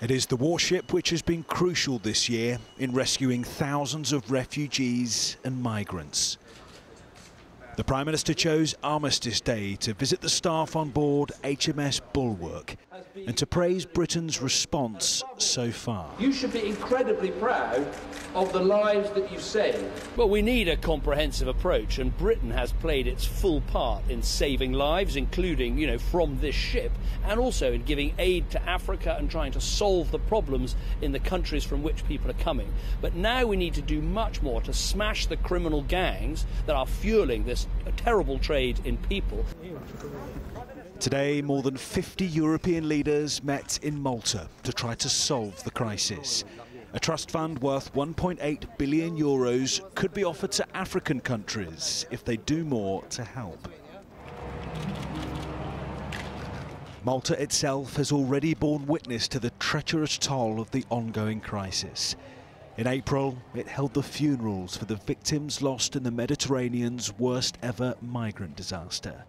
It is the warship which has been crucial this year in rescuing thousands of refugees and migrants. The Prime Minister chose Armistice Day to visit the staff on board HMS Bulwark and to praise Britain's response so far. You should be incredibly proud of the lives that you've saved. Well, we need a comprehensive approach, and Britain has played its full part in saving lives, including, you know, from this ship, and also in giving aid to Africa and trying to solve the problems in the countries from which people are coming. But now we need to do much more to smash the criminal gangs that are fueling this terrible trade in people. Today, more than 50 European leaders met in Malta to try to solve the crisis. A trust fund worth 1.8 billion euros could be offered to African countries if they do more to help. Malta itself has already borne witness to the treacherous toll of the ongoing crisis. In April, it held the funerals for the victims lost in the Mediterranean's worst ever migrant disaster.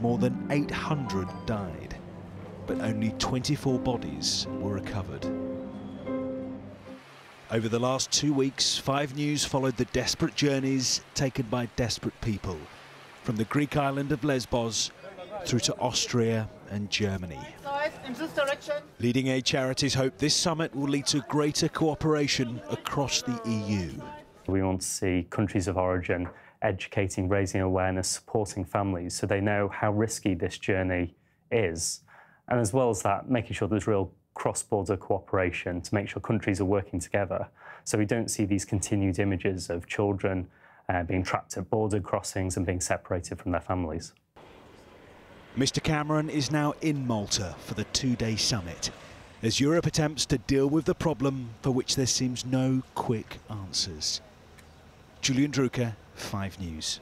More than 800 died, but only 24 bodies were recovered. Over the last two weeks, 5 News followed the desperate journeys taken by desperate people, from the Greek island of Lesbos through to Austria and Germany. Leading aid charities hope this summit will lead to greater cooperation across the EU. We want to see countries of origin educating, raising awareness, supporting families so they know how risky this journey is. And as well as that, making sure there's real cross-border cooperation to make sure countries are working together so we don't see these continued images of children uh, being trapped at border crossings and being separated from their families. Mr Cameron is now in Malta for the two-day summit as Europe attempts to deal with the problem for which there seems no quick answers. Julian Drucker, 5 News.